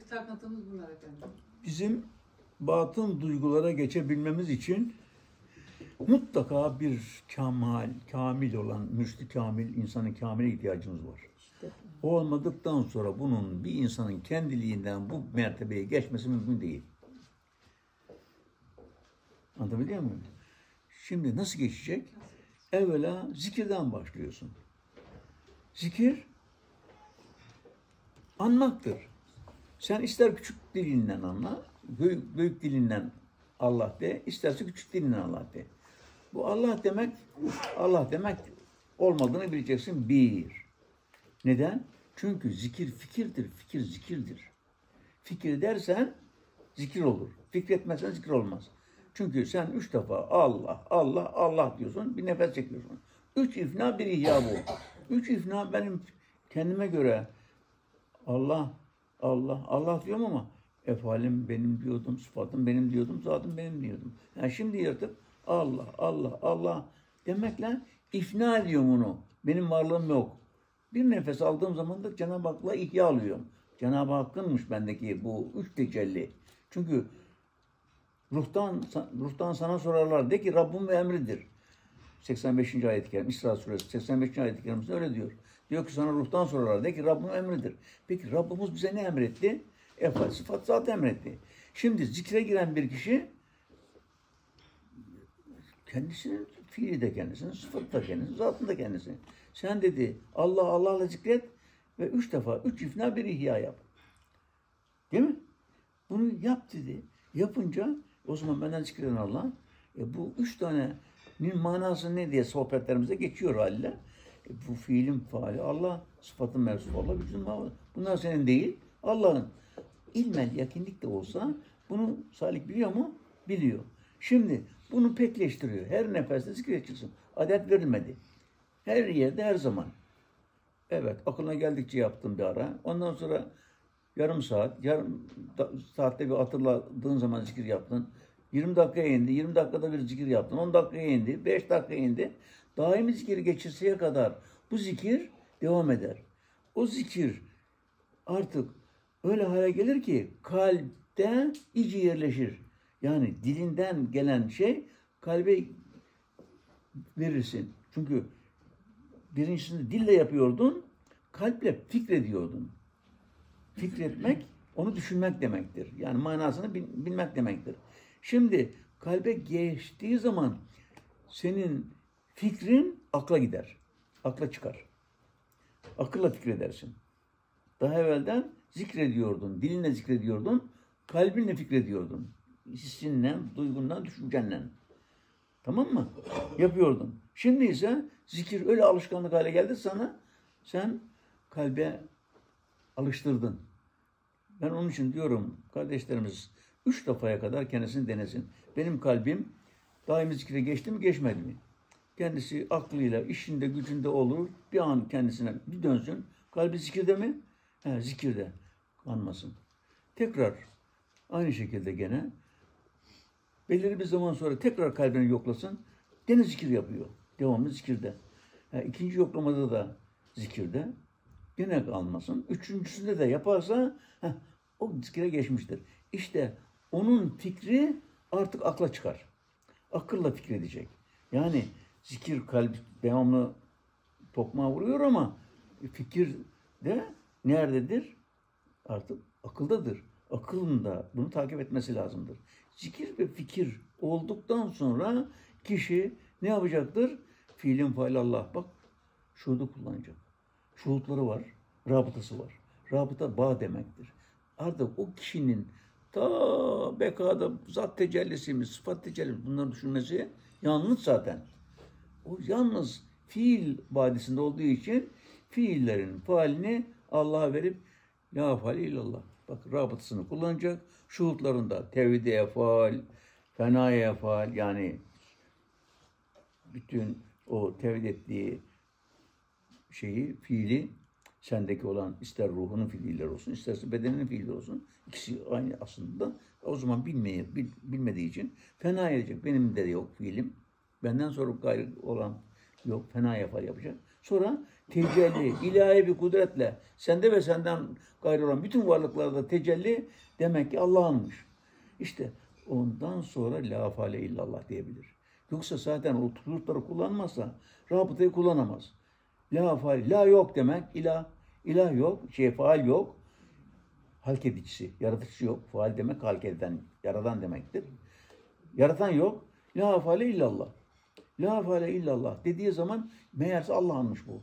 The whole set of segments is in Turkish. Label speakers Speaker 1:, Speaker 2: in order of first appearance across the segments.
Speaker 1: Takıntımız bunlar efendim.
Speaker 2: Bizim batın duygulara geçebilmemiz için mutlaka bir kemal, kamil olan, müşri kamil, insanın kamile ihtiyacımız var. O olmadıktan sonra bunun bir insanın kendiliğinden bu mertebeye geçmesi mümkün değil. Anlatabiliyor muyum? Şimdi nasıl geçecek? Evvela zikirden başlıyorsun. Zikir anmaktır. Sen ister küçük dilinden anla, büyük, büyük dilinden Allah de, isterse küçük dilinden Allah de. Bu Allah demek, Allah demek olmadığını bileceksin bir. Neden? Çünkü zikir fikirdir, fikir zikirdir. Fikir dersen zikir olur. Fikretmezsen zikir olmaz. Çünkü sen üç defa Allah, Allah, Allah diyorsun, bir nefes çekiyorsun. Üç ifna, bir ihya bu. Üç ifna benim kendime göre Allah, Allah, Allah diyorum ama efalim benim diyordum, sıfatım benim diyordum, zatım benim diyordum. Yani şimdi yırtıp Allah, Allah, Allah demekle ifna ediyorum onu. Benim varlığım yok. Bir nefes aldığım zaman da Cenab-ı Hak'la ihya alıyorum. Cenab-ı Hakk'ınmış bendeki bu üç tecelli. Çünkü ruhtan ruhtan sana sorarlar. De ki Rabbim ve emridir. 85. ayet-i kerime, İsra suresi 85. ayet-i kerimesinde öyle diyor. Diyor ki sana ruhtan sorarlar. De ki Rabbim emridir. Peki Rabbimiz bize ne emretti? Efal, sıfat, zat emretti. Şimdi zikre giren bir kişi kendisinin fiili de kendisinin, sıfatı da kendisinin, zatı da kendisinin. Sen dedi Allah Allah'la zikret ve üç defa, üç ifna bir ihya yap. Değil mi? Bunu yap dedi. Yapınca o zaman benden zikreden Allah. E bu üç tanenin manası ne diye sohbetlerimize geçiyor haline. Bu fiilin faali Allah, sıfatın mersubu Allah, mağlubu. Bunlar senin değil, Allah'ın. İlmel yakinlik de olsa bunu Salih biliyor mu? Biliyor. Şimdi bunu pekleştiriyor. Her nefeste zikredeceksin. Adet verilmedi. Her yerde her zaman. Evet aklına geldikçe yaptım bir ara. Ondan sonra yarım saat, yarım saatte bir hatırladığın zaman zikir yaptın. 20 dakika indi, 20 dakikada bir zikir yaptın, 10 dakika indi, 5 dakika indi. Daimi zikiri geçirseye kadar bu zikir devam eder. O zikir artık öyle hale gelir ki kalpte iyice yerleşir. Yani dilinden gelen şey kalbe verirsin. Çünkü birincisini dille yapıyordun, kalple fikrediyordun. Fikretmek, onu düşünmek demektir. Yani manasını bilmek demektir. Şimdi kalbe geçtiği zaman senin fikrin akla gider. Akla çıkar. Akılla fikredersin. Daha evvelden zikrediyordun, dilinle zikrediyordun, kalbinle fikrediyordun. Hissinle, duygunla, düşüncenle. Tamam mı? Yapıyordun. Şimdi ise zikir öyle alışkanlık hale geldi sana, sen kalbe alıştırdın. Ben onun için diyorum kardeşlerimiz üç defaya kadar kendisini denesin. Benim kalbim daimi zikre geçti mi geçmedi mi? Kendisi aklıyla, işinde, gücünde olur. Bir an kendisine bir dönsün. Kalbi zikirde mi? He, zikirde. Anmasın. Tekrar aynı şekilde gene belirli bir zaman sonra tekrar kalbini yoklasın. Gene zikir yapıyor. Devamlı zikirde. Ha, ikinci yoklamada da zikirde. Gene kalmasın. Üçüncüsünde de yaparsa heh, o zikire geçmiştir. İşte onun fikri artık akla çıkar. Akılla fikredecek. Yani zikir kalp devamlı tokmağa vuruyor ama fikir de nerededir? Artık akıldadır. Akılın da bunu takip etmesi lazımdır. Zikir ve fikir olduktan sonra kişi ne yapacaktır? Fiilin fail Allah. Bak şuhudu kullanacak. Şuhutları var. Rabıtası var. Rabıta bağ demektir. Artık o kişinin ta bekada zat tecellisi mi, sıfat tecellisi mi bunları düşünmesi yalnız zaten. O yalnız fiil vadisinde olduğu için fiillerin faalini Allah'a verip la faal illallah. Bak rabıtasını kullanacak. Şuhutlarında tevhide faal, fenaya faal yani bütün o tevhid ettiği şeyi, fiili sendeki olan ister ruhunun fiilleri olsun, isterse bedeninin fiilleri olsun. ikisi aynı aslında. O zaman bilmeye, bil, bilmediği için fena edecek. Benim de yok fiilim. Benden sonra gayrı olan yok. Fena yapar yapacak. Sonra tecelli, ilahi bir kudretle sende ve senden gayrı olan bütün varlıklarda tecelli demek ki Allah'ınmış. İşte ondan sonra la fale illallah diyebilir. Yoksa zaten o tuturtları kullanmazsa rabıtayı kullanamaz. La faal, la yok demek, ilah, ilah yok, şey faal yok. Halk edicisi, yaratıcısı yok. Faal demek halk eden, yaradan demektir. Yaratan yok. La faale illallah. La faale illallah dediği zaman meğerse Allah'ınmış bu.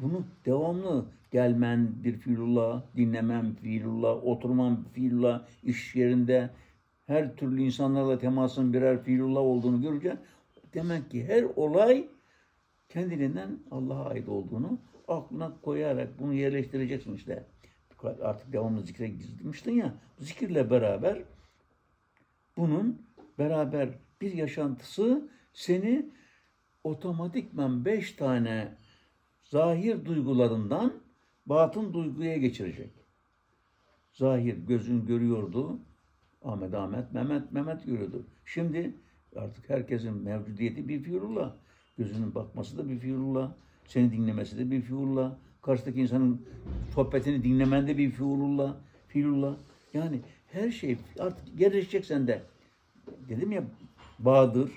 Speaker 2: Bunu devamlı gelmen bir fiilullah, dinlemem fiilullah, oturmam fiilullah, iş yerinde her türlü insanlarla temasın birer fiilullah olduğunu görünce demek ki her olay kendiliğinden Allah'a ait olduğunu aklına koyarak bunu yerleştireceksin işte. Artık devamlı zikre gizlemiştin ya. Zikirle beraber bunun beraber bir yaşantısı seni otomatikman beş tane zahir duygularından batın duyguya geçirecek. Zahir gözün görüyordu. Ahmet Ahmet, Mehmet Mehmet görüyordu. Şimdi artık herkesin mevcudiyeti bir fiilullah. Gözünün bakması da bir fiilullah. Seni dinlemesi de bir fiilullah. Karşıdaki insanın sohbetini dinlemen de bir fiilullah. Fiilullah. Yani her şey artık yerleşecek sende. Dedim ya Bahadır.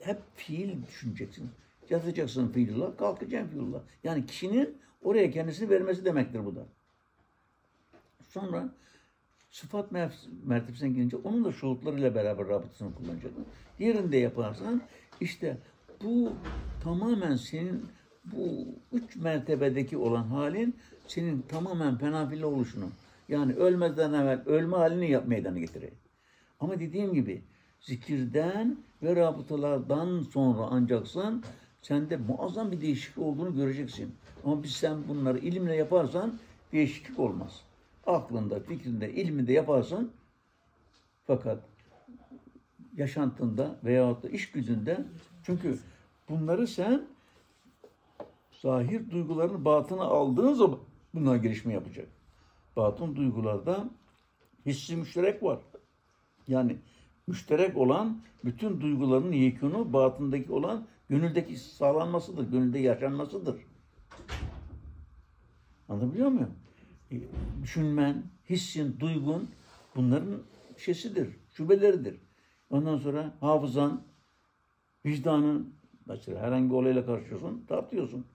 Speaker 2: Hep fiil düşüneceksin. Yatacaksın fiilullah, kalkacaksın fiilullah. Yani kişinin oraya kendisini vermesi demektir bu da. Sonra sıfat mertebesine gelince onun da şuhutlarıyla beraber rabıtasını kullanacaksın. Diğerinde yaparsan işte bu tamamen senin bu üç mertebedeki olan halin senin tamamen penafille oluşunu. Yani ölmeden evvel ölme halini yap meydana getirir. Ama dediğim gibi zikirden ve rabıtalardan sonra ancaksın sende muazzam bir değişiklik olduğunu göreceksin. Ama biz sen bunları ilimle yaparsan değişiklik olmaz. Aklında, fikrinde, ilminde yaparsan fakat yaşantında veyahut da iş gücünde çünkü bunları sen zahir duyguların batına aldığın zaman bunlar gelişme yapacak. Batın duygularda hissi müşterek var. Yani müşterek olan bütün duyguların yekunu batındaki olan gönüldeki sağlanmasıdır, gönülde yaşanmasıdır. Anlatabiliyor muyum? E, düşünmen, hissin, duygun bunların şeysidir, şubeleridir. Ondan sonra hafızan, vicdanın, mesela herhangi bir olayla karşılaşıyorsun, tartıyorsun.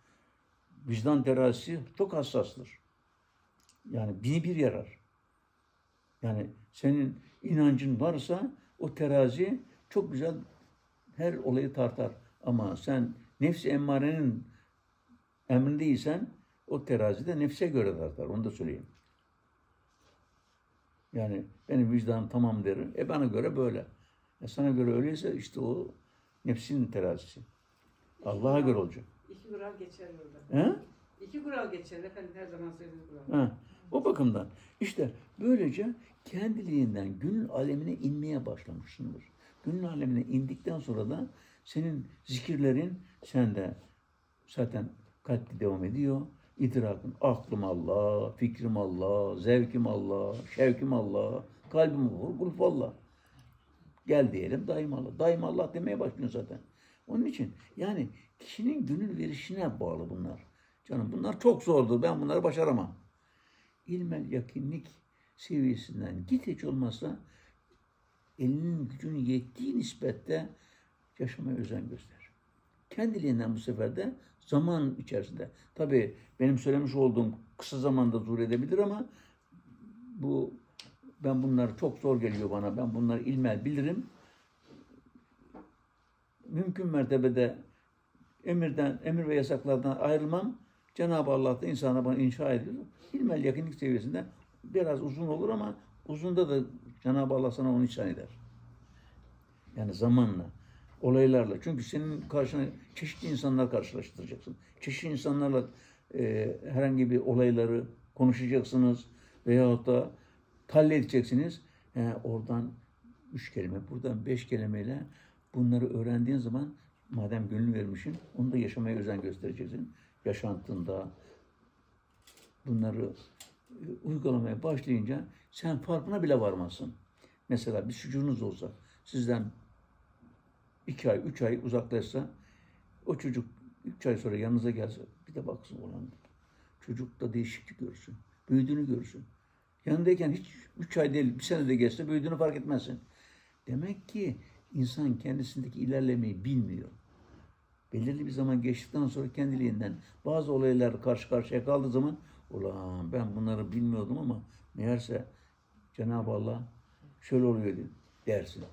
Speaker 2: Vicdan terazisi çok hassastır. Yani bini bir yarar. Yani senin inancın varsa o terazi çok güzel her olayı tartar. Ama sen nefsi emmarenin emrindeysen o terazide nefse göre tartar. Onu da söyleyeyim. Yani benim vicdanım tamam derim. E bana göre böyle. E sana göre öyleyse işte o nefsin terazisi. Allah'a göre olacak.
Speaker 1: İki kural geçer orada.
Speaker 2: He?
Speaker 1: İki kural geçer efendim her zaman söylediğiniz kural.
Speaker 2: Ha. O bakımdan işte böylece kendiliğinden gönül alemine inmeye başlamışsındır. Gönül alemine indikten sonra da senin zikirlerin sende zaten kalpte devam ediyor. İdrakın, aklım Allah, fikrim Allah, zevkim Allah, şevkim Allah, kalbim vur, kulp Allah. Gel diyelim daim Allah. Daim Allah demeye başlıyor zaten. Onun için yani kişinin gönül verişine bağlı bunlar. Canım bunlar çok zordur. Ben bunları başaramam. İlmel yakinlik seviyesinden git hiç olmazsa elinin gücünün yettiği nispette yaşamaya özen göster. Kendiliğinden bu sefer de zaman içerisinde. Tabii benim söylemiş olduğum kısa zamanda zuhur edebilir ama bu ben bunları çok zor geliyor bana. Ben bunları ilmel bilirim. Mümkün mertebede emirden, emir ve yasaklardan ayrılmam. Cenab-ı Allah da insana bana inşa ediyor. İlmel yakınlık seviyesinde biraz uzun olur ama uzunda da Cenab-ı Allah sana onu ihsan eder. Yani zamanla, olaylarla. Çünkü senin karşına çeşitli insanlar karşılaştıracaksın. Çeşitli insanlarla e, herhangi bir olayları konuşacaksınız veyahut da talle edeceksiniz. Yani oradan üç kelime, buradan beş kelimeyle bunları öğrendiğin zaman madem gönül vermişsin, onu da yaşamaya özen göstereceksin. Yaşantında bunları e, uygulamaya başlayınca sen farkına bile varmazsın. Mesela bir çocuğunuz olsa, sizden iki ay, üç ay uzaklaşsa, o çocuk üç ay sonra yanınıza gelse, Bir de baksın olan çocukta değişiklik görsün. Büyüdüğünü görsün. Yanındayken hiç üç ay değil bir sene de geçse büyüdüğünü fark etmezsin. Demek ki insan kendisindeki ilerlemeyi bilmiyor. Belirli bir zaman geçtikten sonra kendiliğinden bazı olaylar karşı karşıya kaldığı zaman ulan ben bunları bilmiyordum ama meğerse Cenab-ı Allah şöyle oluyor dersin.